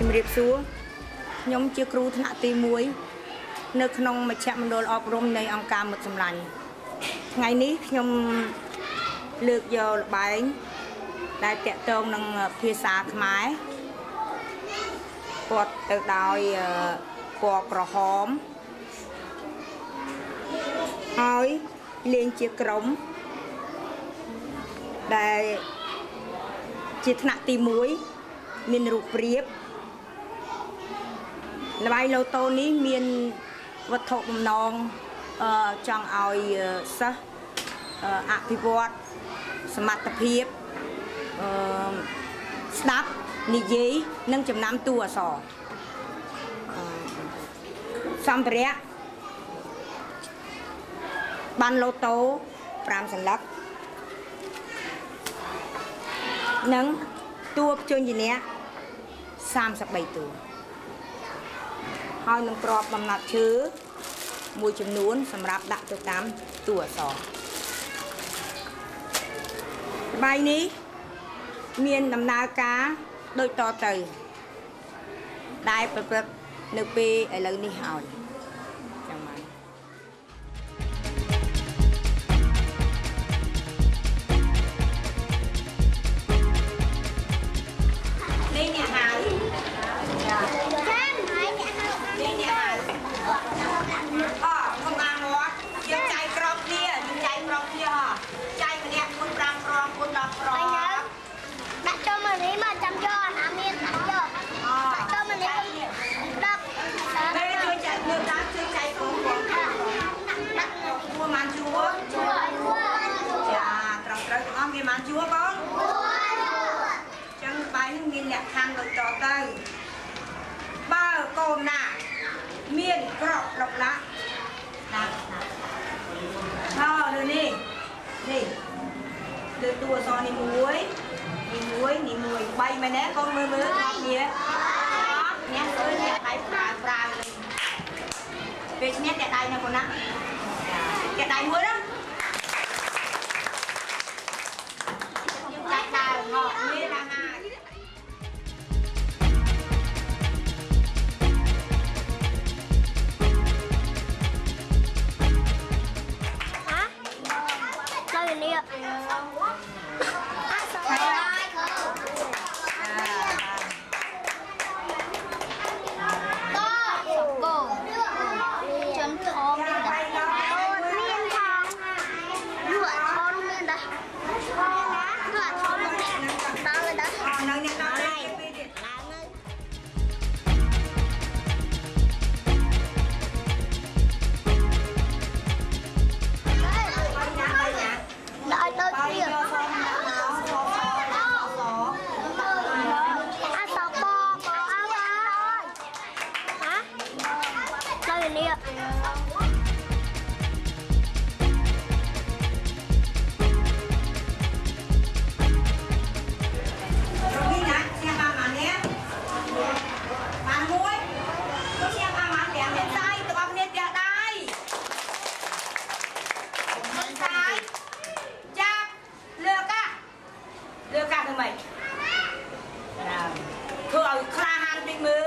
ជំរាបសួរខ្ញុំជាគ្រូថ្នាក់ទី1នៅក្នុងមជ្ឈមណ្ឌលអប់រំនៃអង្គការមិត្តសម្លាញ់ថ្ងៃនេះខ្ញុំលើកយកល្បែងដែលតកតងនឹងភាសាខ្មែរគាត់ទៅដោយពណ៌ក្រហមហើយលេងជាក្រុមដែលជាថ្នាក់ទី1មានរូបព្រាប ល្បែងឡូតូនេះមានវត្ថុបំណងអឺចង់ឲ្យសិស្សអភិវឌ្ឍសមត្ថភាពអឺស្ដាប់និយាយនិងចំណាំតួអក្សរសម្ភារៈបានឡូតូ5សន្លឹកនិងតួភ្ជញ្ជនៈ33តួ ហើយនឹងក្របបំណាត់ឈើមួយចំនួន សម្រាប់ដាក់ទៅតាមតួអក្សរបាយនេះមានដំណើរការដូចតទៅ ដែលប្រព្រឹត្តនៅពេលឥឡូវនេះហើយ ក្ខខណ្ឌដូចតទៅបើកូនណាមានក្រកលុកឡាក់ណាហើយលើនេះនេះលើតួអក្សរនេះមួយនេះមួយនេះមួយ3មែនទេកូនមើលមើលអត់គ្នាអ្នកអើយអ្នកដៃប្រើប្រើលេងពេលឈ្នះអ្នកដៃណាកូនណា ini yuk. คราฮังปิงมือ